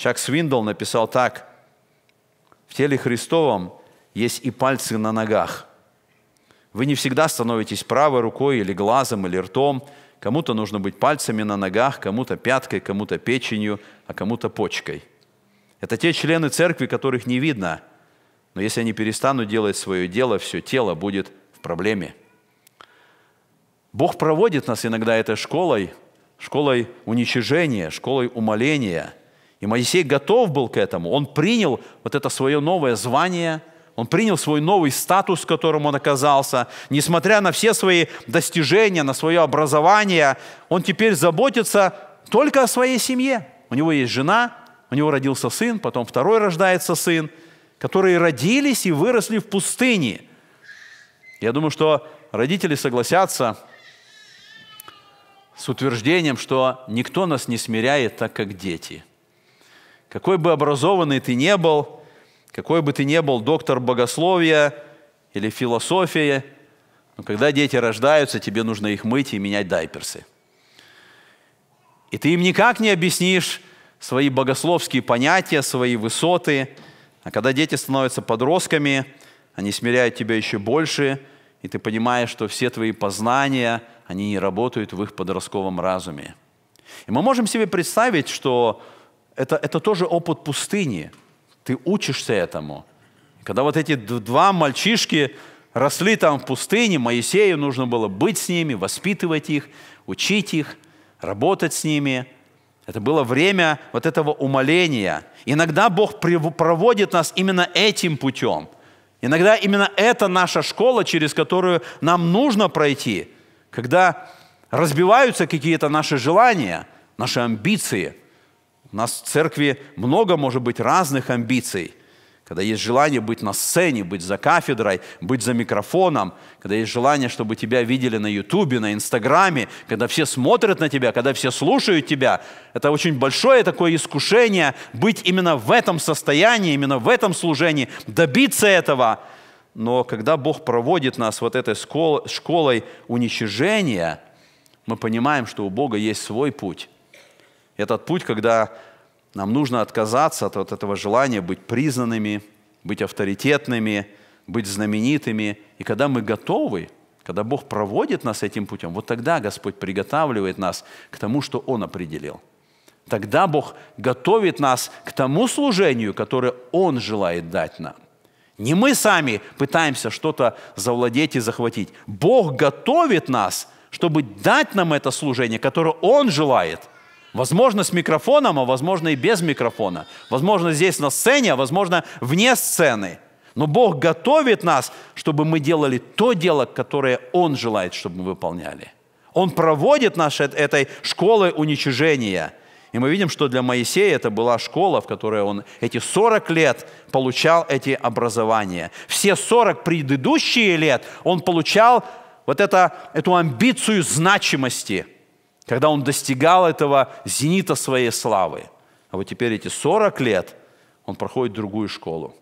Чак Свиндл написал так. В теле Христовом есть и пальцы на ногах. Вы не всегда становитесь правой рукой или глазом или ртом. Кому-то нужно быть пальцами на ногах, кому-то пяткой, кому-то печенью, а кому-то почкой. Это те члены церкви, которых не видно. Но если они перестанут делать свое дело, все тело будет в проблеме. Бог проводит нас иногда этой школой, школой уничижения, школой умоления. И Моисей готов был к этому. Он принял вот это свое новое звание, он принял свой новый статус, в котором он оказался. Несмотря на все свои достижения, на свое образование, он теперь заботится только о своей семье. У него есть жена, у него родился сын, потом второй рождается сын, которые родились и выросли в пустыне. Я думаю, что родители согласятся с утверждением, что никто нас не смиряет так, как дети. Какой бы образованный ты не был, какой бы ты ни был доктор богословия или философии, но когда дети рождаются, тебе нужно их мыть и менять дайперсы. И ты им никак не объяснишь свои богословские понятия, свои высоты. А когда дети становятся подростками, они смиряют тебя еще больше, и ты понимаешь, что все твои познания, они не работают в их подростковом разуме. И мы можем себе представить, что это, это тоже опыт пустыни. Ты учишься этому. Когда вот эти два мальчишки росли там в пустыне, Моисею нужно было быть с ними, воспитывать их, учить их, работать с ними. Это было время вот этого умоления. Иногда Бог проводит нас именно этим путем – Иногда именно это наша школа, через которую нам нужно пройти, когда разбиваются какие-то наши желания, наши амбиции. У нас в церкви много, может быть, разных амбиций когда есть желание быть на сцене, быть за кафедрой, быть за микрофоном, когда есть желание, чтобы тебя видели на Ютубе, на Инстаграме, когда все смотрят на тебя, когда все слушают тебя. Это очень большое такое искушение быть именно в этом состоянии, именно в этом служении, добиться этого. Но когда Бог проводит нас вот этой школой уничижения, мы понимаем, что у Бога есть свой путь. Этот путь, когда нам нужно отказаться от вот этого желания быть признанными, быть авторитетными, быть знаменитыми. И когда мы готовы, когда Бог проводит нас этим путем, вот тогда Господь приготавливает нас к тому, что Он определил. Тогда Бог готовит нас к тому служению, которое Он желает дать нам. Не мы сами пытаемся что-то завладеть и захватить. Бог готовит нас, чтобы дать нам это служение, которое Он желает – Возможно, с микрофоном, а возможно и без микрофона. Возможно, здесь на сцене, а возможно, вне сцены. Но Бог готовит нас, чтобы мы делали то дело, которое Он желает, чтобы мы выполняли. Он проводит нас этой школой уничижения. И мы видим, что для Моисея это была школа, в которой он эти 40 лет получал эти образования. Все 40 предыдущие лет он получал вот это, эту амбицию значимости – когда он достигал этого зенита своей славы. А вот теперь эти 40 лет он проходит другую школу.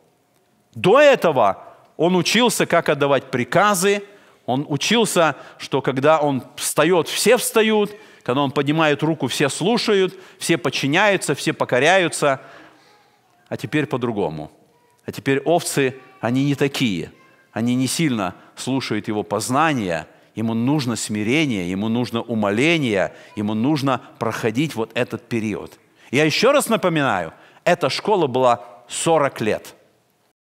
До этого он учился, как отдавать приказы, он учился, что когда он встает, все встают, когда он поднимает руку, все слушают, все подчиняются, все покоряются. А теперь по-другому. А теперь овцы, они не такие. Они не сильно слушают его познания – Ему нужно смирение, ему нужно умоление, ему нужно проходить вот этот период. Я еще раз напоминаю, эта школа была 40 лет.